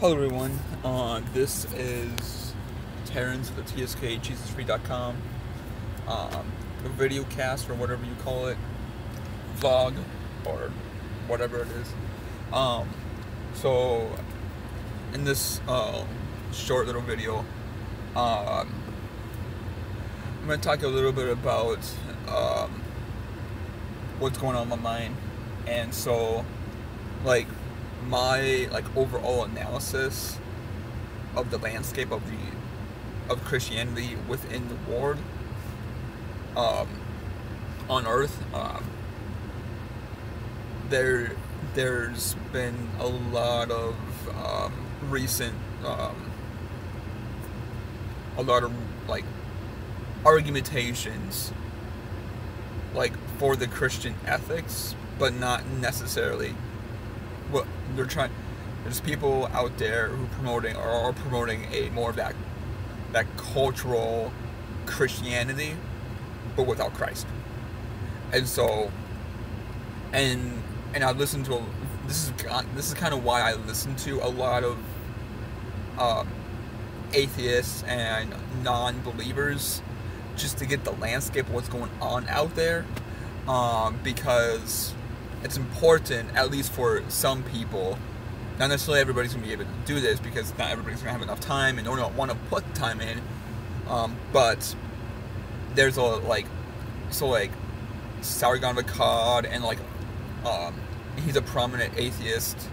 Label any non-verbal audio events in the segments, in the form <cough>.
Hello everyone, uh, this is Terrence the TSKJesusFreak.com um, a video cast or whatever you call it, vlog or whatever it is. Um, so in this uh, short little video, um, I'm going to talk a little bit about um, what's going on in my mind and so like my like overall analysis of the landscape of the of Christianity within the world um, on Earth. Um, there, there's been a lot of um, recent, um, a lot of like argumentations, like for the Christian ethics, but not necessarily they're trying. There's people out there who promoting or are promoting a more of that that cultural Christianity, but without Christ. And so, and and I listen to this is this is kind of why I listen to a lot of um, atheists and non-believers just to get the landscape of what's going on out there um, because it's important, at least for some people. Not necessarily everybody's gonna be able to do this because not everybody's gonna have enough time and don't want to put time in. Um, but there's a like, so like, Sargon of Akkad and like, um, he's a prominent atheist.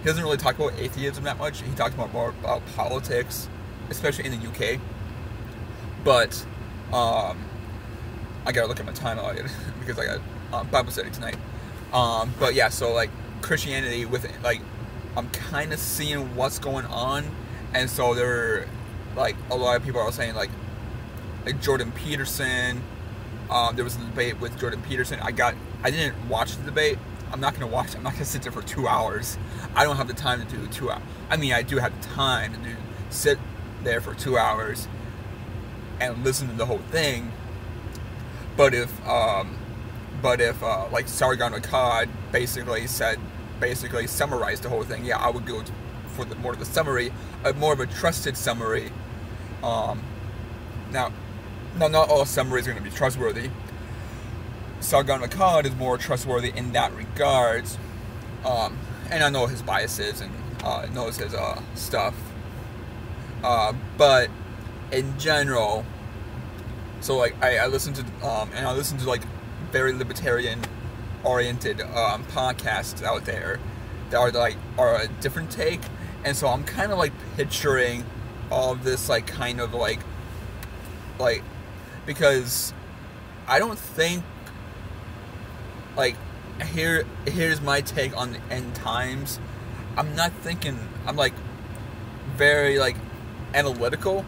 He doesn't really talk about atheism that much. He talks about more about politics, especially in the UK. But um, I gotta look at my timeline <laughs> because I got um, Bible study tonight. Um, but yeah, so like Christianity with like I'm kind of seeing what's going on, and so there, like a lot of people are saying like like Jordan Peterson. Um, there was a debate with Jordan Peterson. I got I didn't watch the debate. I'm not gonna watch. I'm not gonna sit there for two hours. I don't have the time to do two hours. I mean, I do have the time to do sit there for two hours and listen to the whole thing. But if um, but if uh, like Sargon of Akkad basically said, basically summarized the whole thing, yeah, I would go for the more of the summary, a more of a trusted summary. Um, now, now not all summaries are going to be trustworthy. Sargon of Akkad is more trustworthy in that regards, um, and I know his biases and uh, knows his uh, stuff. Uh, but in general, so like I, I listen to um, and I listen to like very libertarian oriented um, podcasts out there that are like are a different take. And so i'm kind of like picturing all this like kind of like like because i don't think like here here's my take on the end times. I'm not thinking i'm like very like analytical.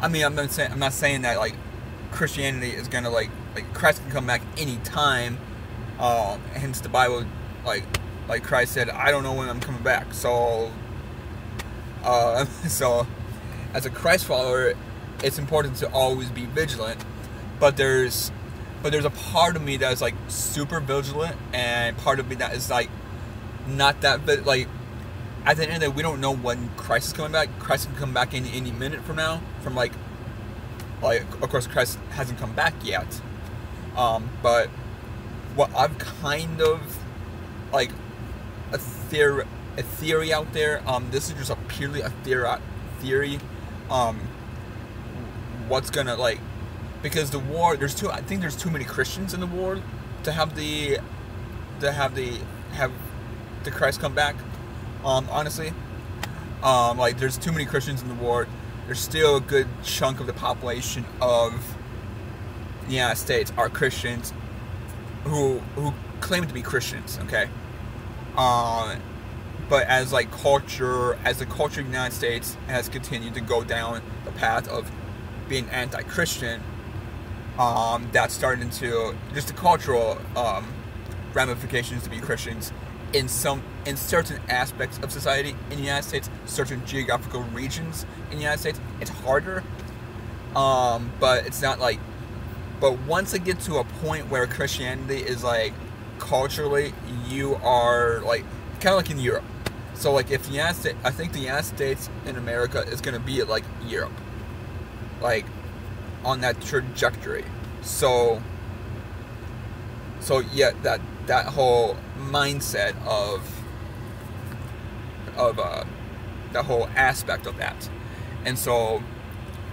I mean i'm not saying i'm not saying that like christianity is gonna like like Christ can come back anytime. Uh, hence the Bible, like like Christ said, I don't know when I'm coming back. So, uh, <laughs> so as a Christ follower, it's important to always be vigilant. But there's but there's a part of me that is like super vigilant, and part of me that is like not that but like at the end of the day, we don't know when Christ is coming back. Christ can come back in any minute from now. From like like of course Christ hasn't come back yet. Um, but what I've kind of like a theory, a theory out there. Um, this is just a purely a theory. Theory. Um, what's gonna like because the war there's too I think there's too many Christians in the war to have the to have the have the Christ come back. Um, honestly, um, like there's too many Christians in the war. There's still a good chunk of the population of the United States are Christians who who claim to be Christians. Okay, uh, but as like culture, as the culture of the United States has continued to go down the path of being anti-Christian, um, that's starting to just the cultural um, ramifications to be Christians in some in certain aspects of society in the United States, certain geographical regions in the United States, it's harder. Um, but it's not like but once it gets to a point where Christianity is like culturally, you are like kind of like in Europe. So like if the United States, I think the United States in America is gonna be like Europe, like on that trajectory. So so yeah, that that whole mindset of of uh, the whole aspect of that, and so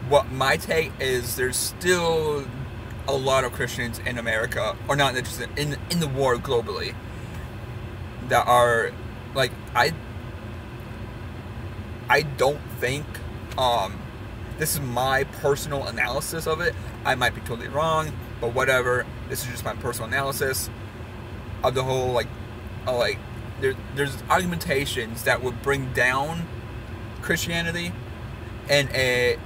what my take is, there's still a lot of Christians in America, or not interested in in the war globally, that are like I I don't think um, this is my personal analysis of it. I might be totally wrong, but whatever. This is just my personal analysis of the whole like, uh, like there, there's argumentations that would bring down Christianity in a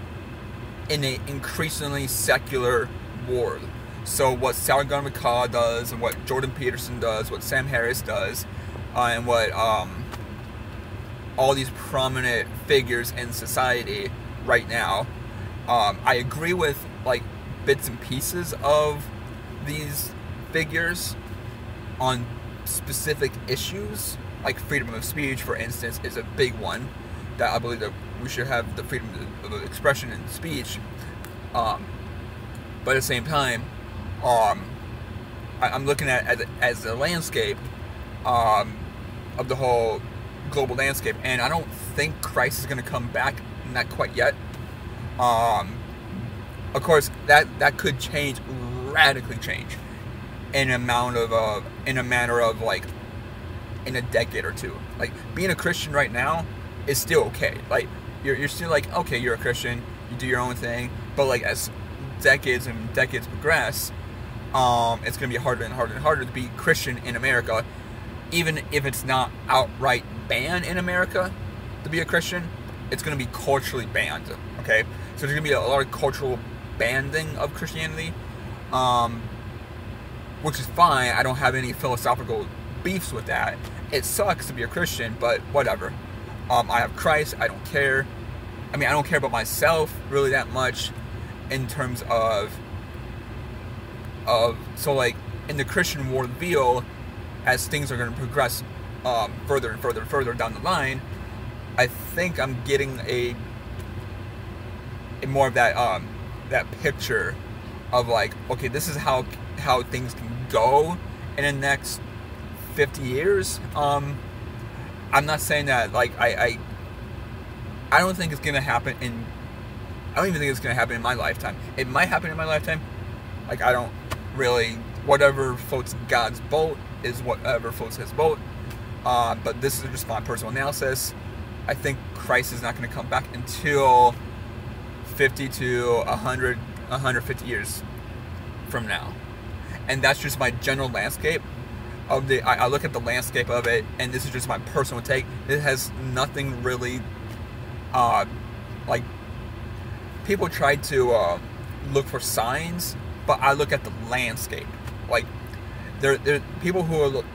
in a increasingly secular world. So what Sargon of Akkad does, and what Jordan Peterson does, what Sam Harris does, uh, and what um, all these prominent figures in society right now. Um, I agree with like bits and pieces of these figures on specific issues, like freedom of speech, for instance, is a big one that I believe that we should have the freedom of expression and speech. Um, but at the same time, um, I, am looking at as, as the landscape um, of the whole global landscape, and I don't think Christ is going to come back, not quite yet. Um, of course, that that could change, radically change, in amount of uh, in a matter of like, in a decade or two. Like being a Christian right now is still okay. Like you're you're still like okay, you're a Christian, you do your own thing, but like as decades and decades progress, um, it's gonna be harder and harder and harder to be Christian in America, even if it's not outright banned in America to be a Christian. It's gonna be culturally banned. Okay, so there's gonna be a lot of cultural banding of Christianity, um, which is fine. I don't have any philosophical beefs with that. It sucks to be a Christian, but whatever. Um, I have Christ. I don't care. I mean, I don't care about myself really that much in terms of of so like in the Christian worldview, as things are going to progress um, further and further and further down the line, I think I'm getting a, a more of that um, that picture of like, okay, this is how how things can go in the next 50 years. Um, I'm not saying that like I, I I don't think it's gonna happen in I don't even think it's gonna happen in my lifetime. It might happen in my lifetime. Like I don't really whatever floats God's boat is whatever floats his boat. Uh, but this is just my personal analysis. I think Christ is not going to come back until 50 to 100, 150 years from now. And that's just my general landscape of the. I, I look at the landscape of it, and this is just my personal take. It has nothing really, uh, like people try to uh, look for signs, but I look at the landscape. Like there, there people who are look,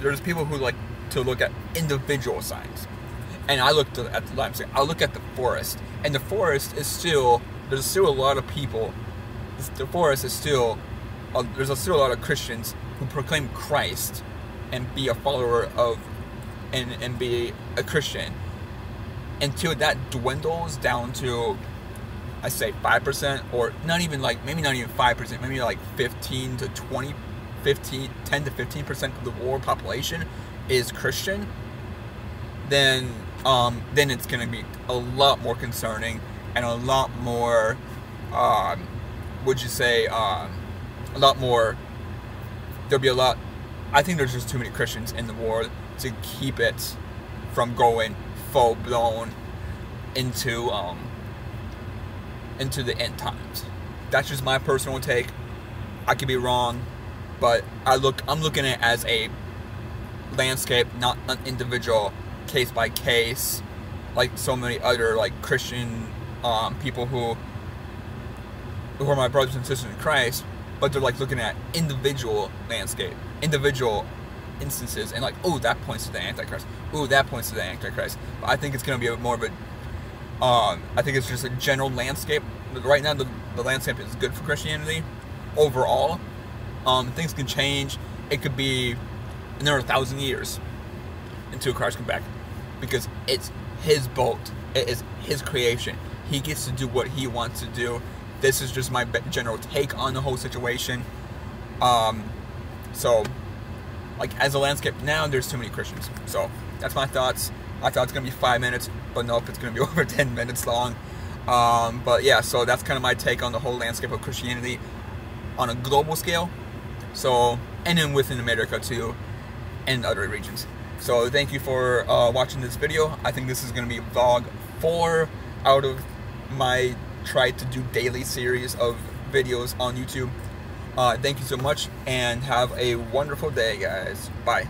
there's people who like to look at individual signs, and I look at the landscape. I look at the forest, and the forest is still there's still a lot of people. The forest is still uh, there's still a lot of Christians who proclaim Christ and be a follower of and and be a Christian. Until that dwindles down to I say 5% or not even like maybe not even 5% maybe like 15 to 20 15 10 to 15% of the world population is Christian then um, then it's going to be a lot more concerning and a lot more, um, would you say, um, a lot more, there'll be a lot, I think there's just too many Christians in the world to keep it from going full blown into, um, into the end times. That's just my personal take. I could be wrong, but I look, I'm looking at it as a landscape, not an individual case by case, like so many other like Christian um, people who who are my brothers and sisters in Christ, but they're like looking at individual landscape, individual instances, and like, oh, that points to the Antichrist. Oh, that points to the Antichrist. But I think it's going to be a, bit more of a, um, I think it's just a general landscape. Right now, the, the landscape is good for Christianity overall. Um, things can change. It could be another thousand years until Christ comes back. because it's his boat. It is his creation. He gets to do what he wants to do. This is just my general take on the whole situation. Um, so, like as a landscape now, there's too many Christians. So that's my thoughts. I thought it's gonna be five minutes, but nope, it's gonna be <laughs> over ten minutes long. Um, but yeah, so that's kind of my take on the whole landscape of Christianity on a global scale. So, and then within America too, and other regions. So thank you for uh, watching this video. I think this is going to be vlog four out of my try to do daily series of videos on YouTube. Uh, thank you so much and have a wonderful day, guys. Bye.